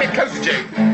Because of you.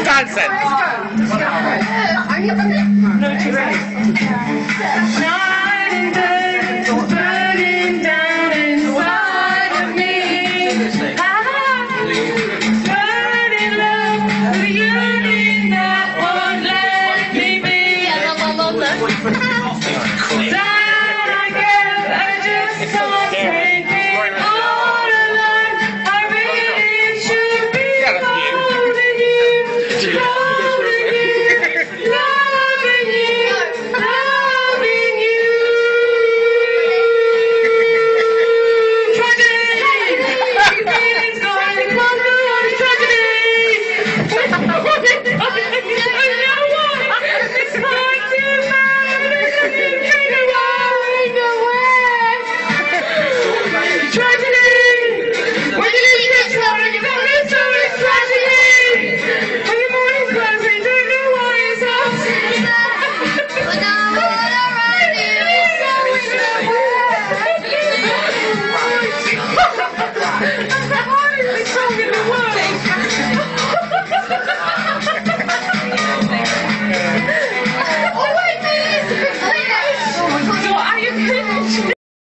Wisconsin. No,